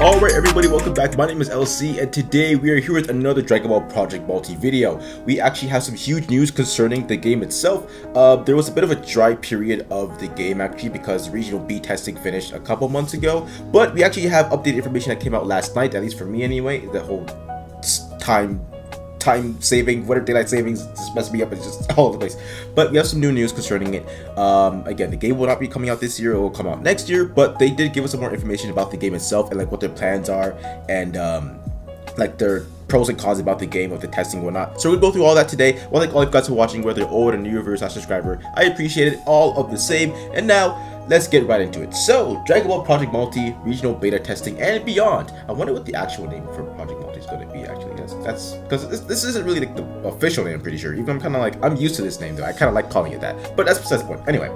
Alright everybody, welcome back. My name is LC and today we are here with another Dragon Ball Project Multi video. We actually have some huge news concerning the game itself. Uh, there was a bit of a dry period of the game actually because regional B testing finished a couple months ago. But we actually have updated information that came out last night, at least for me anyway. The whole time time saving, whatever daylight savings just messed me up. It's just all over the place. But we have some new news concerning it. Um, again, the game will not be coming out this year. It will come out next year. But they did give us some more information about the game itself and like what their plans are and um, like their pros and cons about the game of the testing whatnot. So we'll go through all that today. Well, thank all you guys for watching, whether old or new viewers or subscriber. I appreciate it all of the same. And now let's get right into it. So, Dragon Ball Project Multi, regional beta testing, and beyond. I wonder what the actual name for Project Multi is going to be, actually. That's because this, this isn't really the official name, I'm pretty sure. Even I'm kind of like, I'm used to this name, though. I kind of like calling it that. But that's besides the point. Anyway,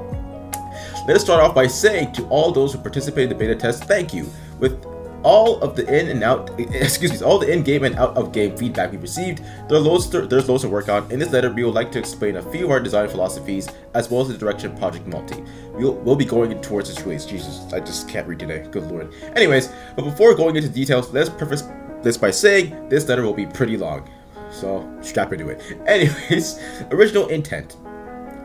let us start off by saying to all those who participated in the beta test, thank you. With all of the in and out, excuse me, all the in-game and out-of-game feedback we received, there loads to, there's loads to work on. In this letter, we would like to explain a few of our design philosophies, as well as the direction of Project Multi. We'll, we'll be going towards this release. Jesus, I just can't read today. Good lord. Anyways, but before going into details, let's preface this by saying this letter will be pretty long. So, strap into it. Anyways, original intent.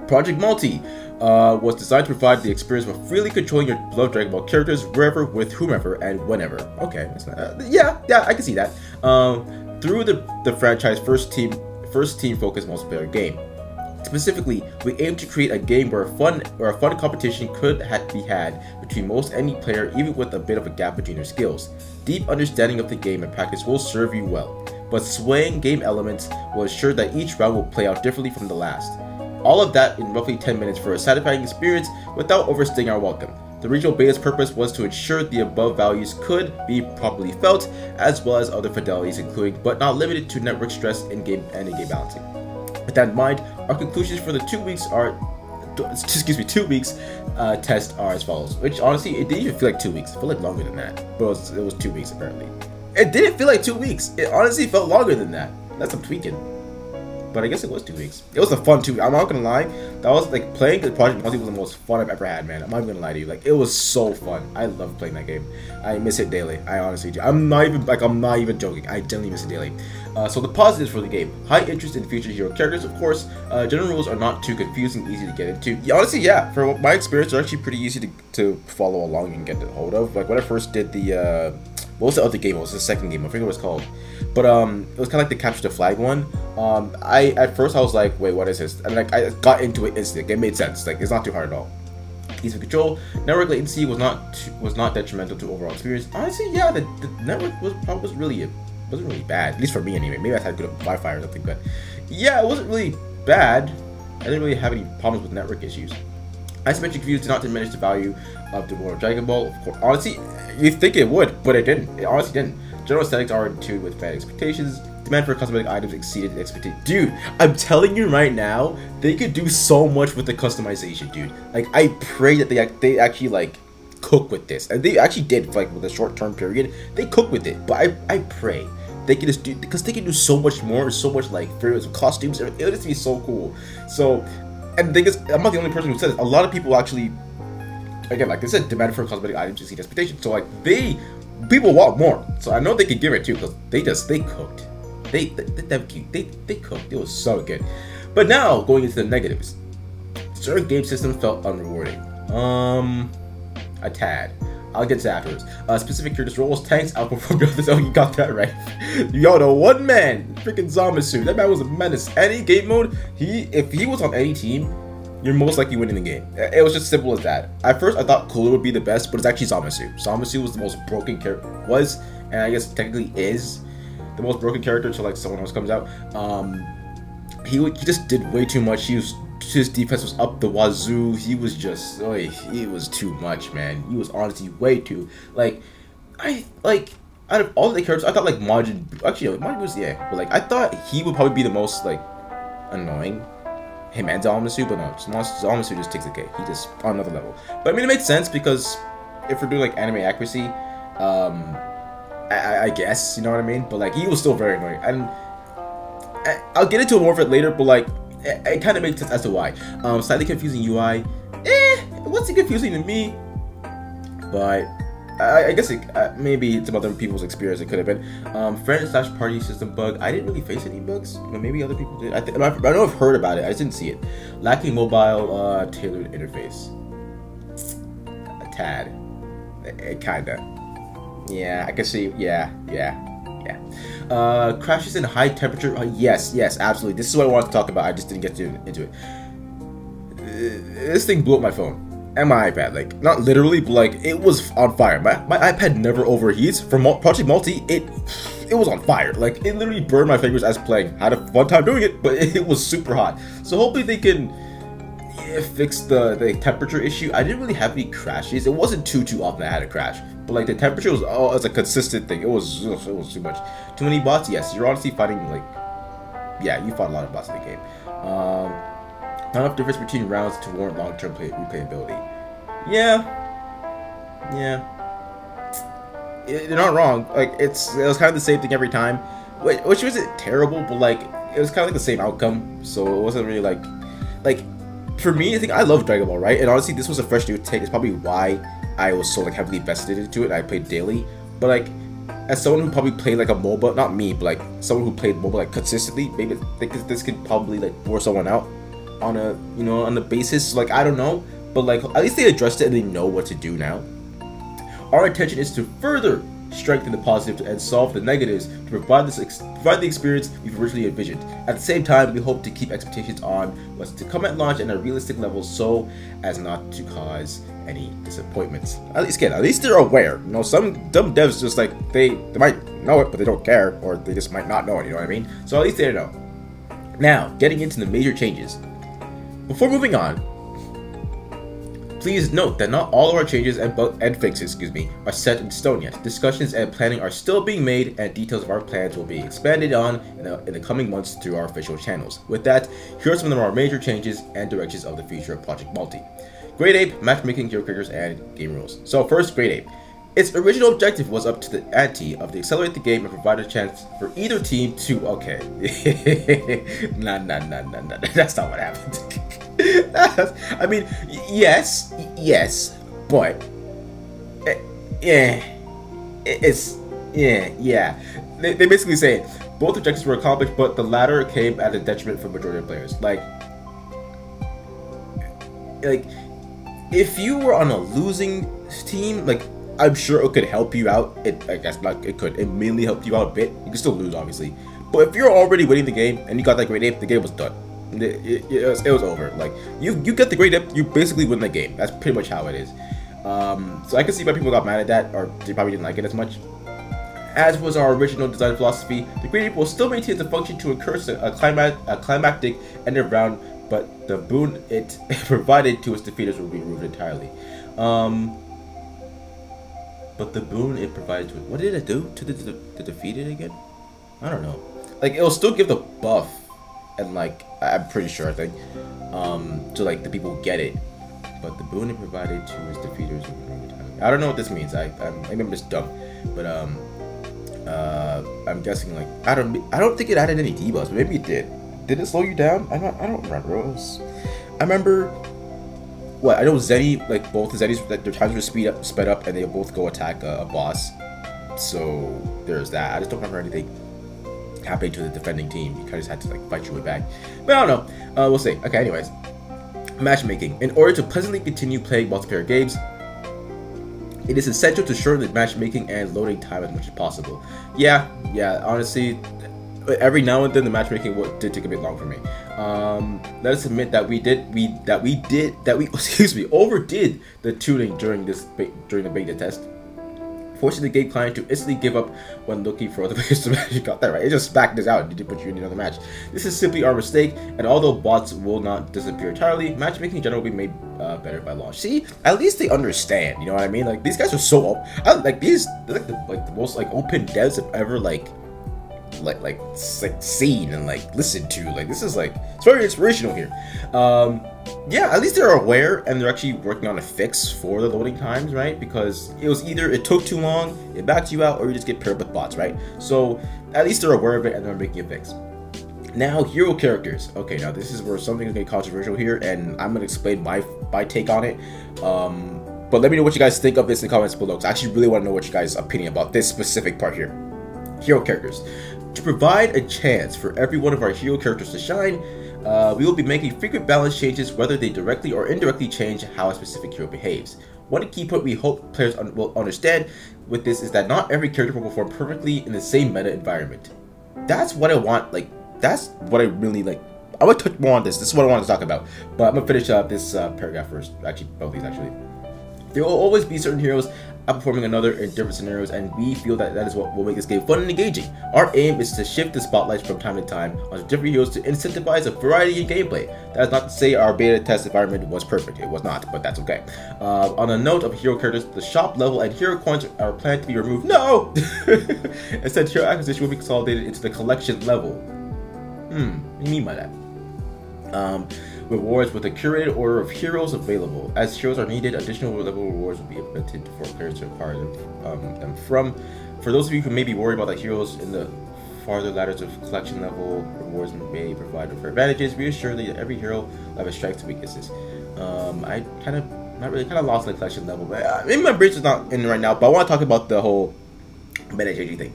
Project Multi uh, was designed to provide the experience of freely controlling your beloved Dragon Ball characters wherever, with whomever, and whenever. Okay, not, uh, yeah, yeah, I can see that. Um, through the the franchise first team first team focused multiplayer game. Specifically, we aim to create a game where a fun where a fun competition could be had between most any player, even with a bit of a gap between their skills. Deep understanding of the game and practice will serve you well, but swaying game elements will ensure that each round will play out differently from the last. All of that in roughly 10 minutes for a satisfying experience without overstaying our welcome. The regional beta's purpose was to ensure the above values could be properly felt, as well as other fidelities including but not limited to network stress in-game and in-game balancing. With that in mind, our conclusions for the two weeks are excuse me, two weeks uh, test are as follows. Which honestly, it didn't even feel like two weeks. It felt like longer than that. But it was, it was two weeks apparently. It didn't feel like two weeks. It honestly felt longer than that. That's some tweaking but I guess it was two weeks. It was a fun two. I'm not gonna lie, that was like playing the Project Multi was the most fun I've ever had, man. I'm not even gonna lie to you. Like it was so fun. I love playing that game. I miss it daily. I honestly do. I'm not even like I'm not even joking. I genuinely miss it daily. Uh, so the positives for the game: high interest in future hero characters, of course. Uh, general rules are not too confusing, easy to get into. Yeah, honestly, yeah. For my experience, they're actually pretty easy to, to follow along and get a hold of. Like when I first did the uh, what was the other game? What was the second game? I forget what it's called. But um, it was kind of like the capture the flag one. Um, I at first I was like, wait, what is this? And like I got into it instantly. It made sense. Like it's not too hard at all. Ease of control. Network latency was not was not detrimental to overall experience. Honestly, yeah, the, the network was was really it wasn't really bad. At least for me anyway. Maybe I had good Wi-Fi or something, but yeah, it wasn't really bad. I didn't really have any problems with network issues. Isometric views did not diminish the value of the World of Dragon Ball. Of course, honestly, you think it would, but it didn't. It honestly didn't. General aesthetics are in tune with fan expectations. Demand for cosmetic items exceeded expectations. Dude, I'm telling you right now, they could do so much with the customization, dude. Like, I pray that they they actually like cook with this, and they actually did. Like with a short term period, they cook with it. But I I pray they can just do because they can do so much more, so much like various costumes. It would just be so cool. So, and the thing is, I'm not the only person who says it. A lot of people actually again, like I said, demand for cosmetic items exceed expectations. So like they, people want more. So I know they could give it too because they just they cooked. They they, they they they cooked. It was so good. But now going into the negatives, certain game systems felt unrewarding. Um, a tad. I'll get to that afterwards. Uh, specific characters roles, tanks outperformed others. Oh, you got that right. Yo, the one man, freaking Zamasu. That man was a menace. Any game mode, he if he was on any team, you're most likely winning the game. It was just simple as that. At first, I thought Cooler would be the best, but it's actually Zamasu. Zamasu was the most broken character, was, and I guess technically is, the most broken character until like someone else comes out. Um, he, he just did way too much. He was his defense was up the wazoo. He was just, oh, he was too much, man. He was honestly way too, like, I, like, out of all the characters, I thought, like, Majin, actually, Majin was, yeah, but, like, I thought he would probably be the most, like, annoying him and Zamasu, but no, Zamasu just takes the cake. He just on another level. But I mean, it makes sense because if we're doing like anime accuracy, um, I, I guess you know what I mean. But like, he was still very annoying, and I, I'll get into more of it later. But like, it, it kind of makes sense as to why. Um, slightly confusing UI. Eh, what's it confusing to me, but I, I guess it, uh, maybe some other people's experience it could have been. Um, friend slash party system bug. I didn't really face any bugs. Maybe other people did. I, th- I know I've heard about it. I just didn't see it. Lacking mobile uh, tailored interface. A tad. It, it kinda. Yeah, I can see. Yeah, yeah. Uh, crashes in high temperature. Uh, yes, yes, absolutely. This is what I wanted to talk about. I just didn't get to, into it. Uh, this thing blew up my phone and my iPad. Like, not literally, but like, it was on fire. My, my iPad never overheats. For Project Multi, it it was on fire. Like, it literally burned my fingers as playing. Had a fun time doing it, but it was super hot. So hopefully they can yeah, fix the, the temperature issue. I didn't really have any crashes. It wasn't too, too often I had a crash. But like, the temperature was, oh, it's a consistent thing. It was, it was too much. Too many bots? Yes, you're honestly fighting, like, yeah, you fought a lot of bots in the game. Um, not enough difference between rounds to warrant long-term play replayability. Yeah. Yeah. They're not wrong. Like, it's it was kind of the same thing every time. Which wasn't terrible, but like, it was kind of like the same outcome. So it wasn't really like... Like, for me, I think I love Dragon Ball, right? And honestly, this was a fresh new take. It's probably why I was so like heavily invested into it. I played daily. But like, as someone who probably played like a MOBA, not me, but like someone who played MOBA like consistently, maybe think this could probably like bore someone out on a you know on the basis like I don't know, but like at least they addressed it and they know what to do now. Our intention is to further strengthen the positives and solve the negatives to provide this provide the experience we've originally envisioned. At the same time, we hope to keep expectations on what's to come at launch at a realistic level so as not to cause any disappointments. At least again, at least they're aware. You know, some dumb devs just like they they might know it, but they don't care, or they just might not know it. You know what I mean? So at least they know. Now, getting into the major changes. Before moving on, please note that not all of our changes and, and fixes excuse me, are set in stone yet. Discussions and planning are still being made and details of our plans will be expanded on in the, in the coming months through our official channels. With that, here are some of our major changes and directions of the future of Project Multi. Great Ape, matchmaking, hero characters, and game rules. So first, Great Ape. Its original objective was up to the ante of the accelerate the game and provide a chance for either team to okay. nah nah nah nah nah that's not what happened. I mean, yes, yes, but uh, yeah, it's yeah, yeah. They, they basically say both objectives were accomplished, but the latter came at a detriment for majority of players. Like, like if you were on a losing team, like I'm sure it could help you out. It I guess not. It could. It mainly helped you out a bit. You can still lose, obviously. But if you're already winning the game and you got that great ape, the game was done. It, it, it, was, it was over. Like you, you get the great up, you basically win the game. That's pretty much how it is. Um, so I can see why people got mad at that, or they probably didn't like it as much. As was our original design philosophy, the grade will still maintain the function to encourage a, a climactic end of round, but the boon it provided to its defeaters will be removed entirely. Um, but the boon it provided to it, what did it do to the, the, the defeated again? I don't know. Like, it'll still give the buff and like I'm pretty sure I think um to like the people get it but the boon it provided to his defeaters I don't know what this means I I'm, maybe I'm just dumb but um uh I'm guessing like I don't I don't think it added any debuffs maybe it did did it slow you down I don't I don't remember it was, I remember what I know Zenny like both the Zennies like their times were speed up sped up and they both go attack a, a boss so there's that I just don't remember anything happening to the defending team. You kind of just had to like fight your way back. But I don't know. Uh, we'll see. Okay, anyways. Matchmaking. In order to pleasantly continue playing multiplayer games, it is essential to shorten the matchmaking and loading time as much as possible. Yeah, yeah, honestly, every now and then the matchmaking did take a bit long for me. Um, let us admit that we did we that we did that we excuse me overdid the tuning during this during the beta test forcing the game client to instantly give up when looking for other players to match. You got that right. It just backed this out and put you in another match. This is simply our mistake, and although bots will not disappear entirely, matchmaking in general will be made uh, better by launch. See, at least they understand. You know what I mean? Like these guys are so like these like the like the most like open devs have ever like like like like seen and like listened to. Like this is like it's very inspirational here. Um, yeah, at least they're aware and they're actually working on a fix for the loading times, right? Because it was either it took too long, it backed you out, or you just get paired with bots, right? So at least they're aware of it and they're making a fix. Now, hero characters. Okay, now this is where something is going to be controversial here, and I'm going to explain my my take on it. Um, But let me know what you guys think of this in the comments below, because I actually really want to know what you guys' opinion about this specific part here. Hero characters. To provide a chance for every one of our hero characters to shine, uh, we will be making frequent balance changes whether they directly or indirectly change how a specific hero behaves. One key point we hope players un will understand with this is that not every character will perform perfectly in the same meta environment. That's what I want, like, that's what I really, like, I want to touch more on this, this is what I want to talk about, but I'm gonna finish up this uh, paragraph first, actually, both these actually. There will always be certain heroes outperforming another in different scenarios, and we feel that that is what will make this game fun and engaging. Our aim is to shift the spotlight from time to time on different heroes to incentivize a variety in gameplay. That is not to say our beta test environment was perfect, it was not, but that's okay. Uh, on a note of hero characters, the shop level and hero coins are planned to be removed. No! Instead, hero acquisition will be consolidated into the collection level. Hmm, what do you mean by that? Um, rewards with a curated order of heroes available. As heroes are needed, additional level rewards will be implemented for players to acquire them, um, them from. For those of you who may be worried about the heroes in the farther ladders of collection level, rewards may provide for advantages. Reassure that every hero will have a strengths and weaknesses. Um, I kind of, not really, kind of lost the collection level, but uh, maybe my bridge is not in right now. But I want to talk about the whole meta changing thing.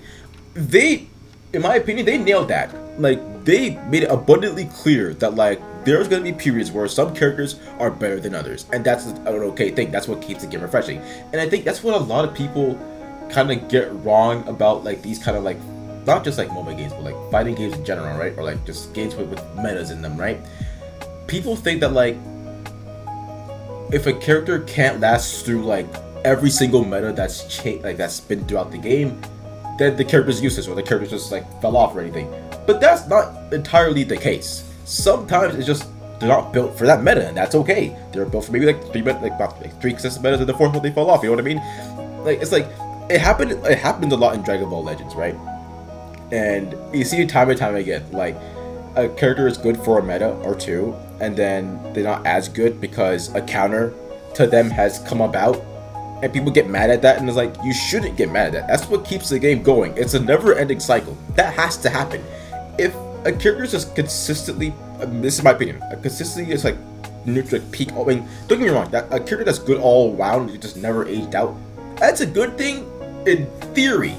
They, in my opinion, they nailed that. Like they made it abundantly clear that like there's to be periods where some characters are better than others, and that's an okay thing. That's what keeps the game refreshing, and I think that's what a lot of people kind of get wrong about like these kind of like not just like mobile games, but like fighting games in general, right? Or like just games with, with metas in them, right? People think that like if a character can't last through like every single meta that's cha- like that's been throughout the game, then the character's useless or the character just like fell off or anything. But that's not entirely the case sometimes it's just they're not built for that meta, and that's okay. They're built for maybe like three like about like three consistent metas, and the fourth one they fall off. You know what I mean? Like it's like it happened. It happened a lot in Dragon Ball Legends, right? And you see it time and time again. Like a character is good for a meta or two, and then they're not as good because a counter to them has come about, and people get mad at that. And it's like you shouldn't get mad at that. That's what keeps the game going. It's a never-ending cycle. That has to happen. If a character is just consistently, I mean, this is my opinion, a consistently is like neutral, like peak. I mean, don't get me wrong, that a character that's good all around, you just never aged out. That's a good thing in theory,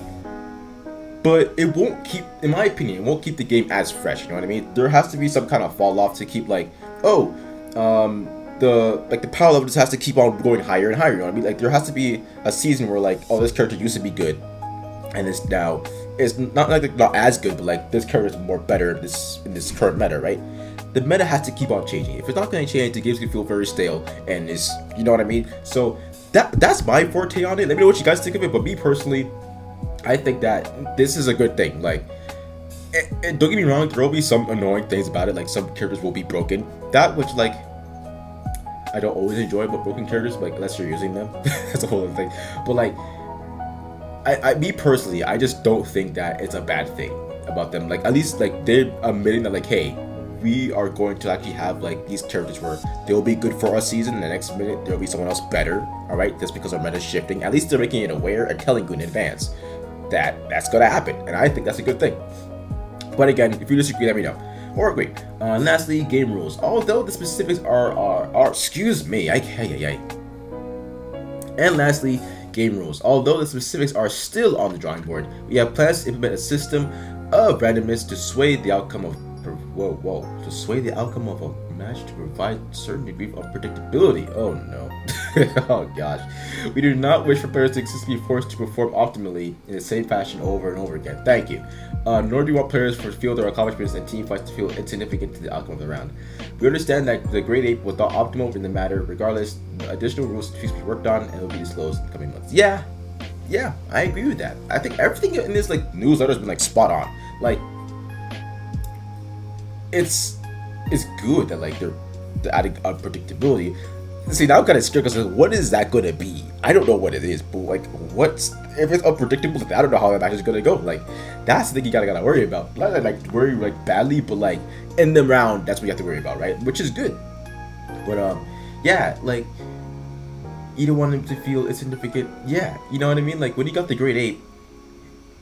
but it won't keep, in my opinion, it won't keep the game as fresh. You know what I mean? There has to be some kind of fall off to keep like, oh, um, the like the power level just has to keep on going higher and higher. You know what I mean? Like there has to be a season where like, oh, this character used to be good, and it's now is not like not as good, but like this character is more better in this in this current meta, right? The meta has to keep on changing. If it's not going to change, the game's gonna feel very stale, and is you know what I mean. So that that's my forte on it. Let me know what you guys think of it. But me personally, I think that this is a good thing. Like, it, it, don't get me wrong, there will be some annoying things about it. Like some characters will be broken. That which like I don't always enjoy about broken characters, like unless you're using them. that's a whole other thing. But like I, I, me personally, I just don't think that it's a bad thing about them. Like at least like they're admitting that like, hey, we are going to actually have like these characters where they'll be good for our season. The next minute there'll be someone else better. All right, just because our meta is shifting. At least they're making it aware and telling you in advance that that's gonna happen, and I think that's a good thing. But again, if you disagree, let me know. Or great. Uh, lastly, game rules. Although the specifics are are, are excuse me, I, I, I, and lastly, game rules. Although the specifics are still on the drawing board, we have plans to implement a system of randomness to sway the outcome of whoa whoa to sway the outcome of a match to provide certain degree of predictability. Oh no. oh gosh. We do not wish for players to consistently be forced to perform optimally in the same fashion over and over again. Thank you. Uh, nor do we want players to feel their accomplishments and team fights to feel insignificant to the outcome of the round. We understand that the Great Ape was not optimal in the matter. Regardless, additional rules to be worked on and will be disclosed in the coming months. Yeah, yeah, I agree with that. I think everything in this like newsletter has been like spot on. Like, it's it's good that like they're, adding unpredictability. See, now kind of scared because what is that going to be? I don't know what it is, but like, what's if it's unpredictable? I don't know how that match is going to go. Like, that's the thing you gotta gotta worry about. Not like worry like badly, but like in the round, that's what you have to worry about, right? Which is good. But um, yeah, like you don't want him to feel insignificant. Yeah, you know what I mean. Like when you got the Great eight,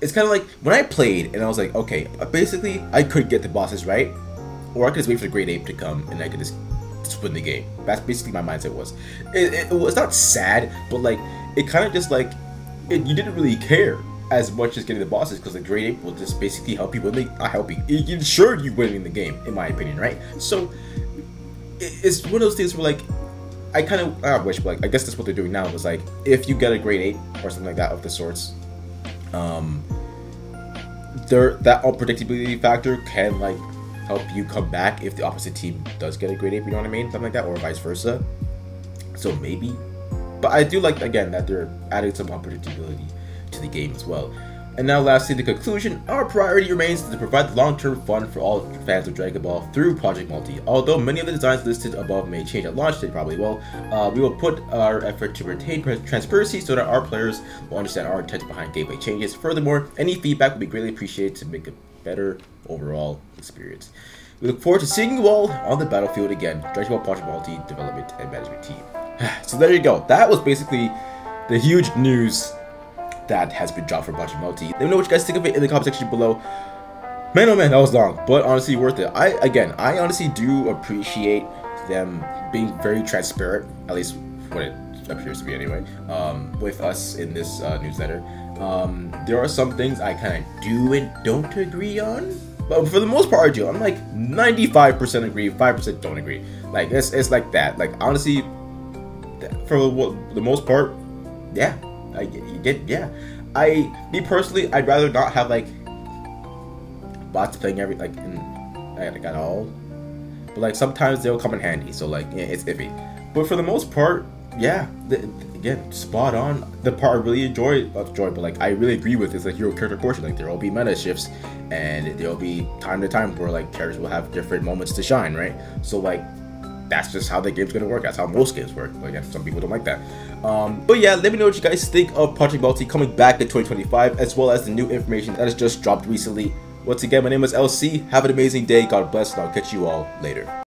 it's kind of like when I played and I was like, okay, basically I could get the bosses right, or I could just wait for the Great Ape to come and I could just just win the game. That's basically my mindset was. It, it, it was not sad, but like it kind of just like it, you didn't really care as much as getting the bosses because the Great Ape will just basically help you win the not help you it ensured you winning the game in my opinion right so it's one of those things where like I kind of I wish but like I guess that's what they're doing now was like if you get a grade 8 or something like that of the sorts um there that unpredictability factor can like help you come back if the opposite team does get a great ape, you know what I mean something like that or vice versa so maybe but I do like again that they're adding some unpredictability to the game as well. And now lastly, the conclusion, our priority remains to provide long-term fun for all fans of Dragon Ball through Project Multi. Although many of the designs listed above may change at launch, they probably will, uh, we will put our effort to retain transparency so that our players will understand our intent behind gameplay changes. Furthermore, any feedback would be greatly appreciated to make a better overall experience. We look forward to seeing you all on the battlefield again, Dragon Ball Project Multi Development and Management Team. so there you go, that was basically the huge news that has been dropped for Project Multi. Let me know what you guys think of it in the comment section below. Man, oh man, that was long, but honestly worth it. I, again, I honestly do appreciate them being very transparent, at least what it appears to be anyway, um, with us in this uh, newsletter. Um, there are some things I kind of do and don't agree on, but for the most part, I do. I'm like 95% agree, 5% don't agree. Like, it's, it's like that. Like, honestly, for the most part, yeah, I get yeah. I me personally, I'd rather not have like bots playing every like in like at all. But like sometimes they'll come in handy, so like yeah, it's iffy. But for the most part, yeah, the, again, spot on. The part I really enjoy, not enjoy, but like I really agree with is the hero character portion. Like there will be meta shifts, and there will be time to time where like characters will have different moments to shine, right? So like that's just how the game's gonna work. That's how most games work. But again, some people don't like that. Um, but yeah, let me know what you guys think of Project Multi coming back in 2025, as well as the new information that has just dropped recently. Once again, my name is LC. Have an amazing day. God bless, and I'll catch you all later.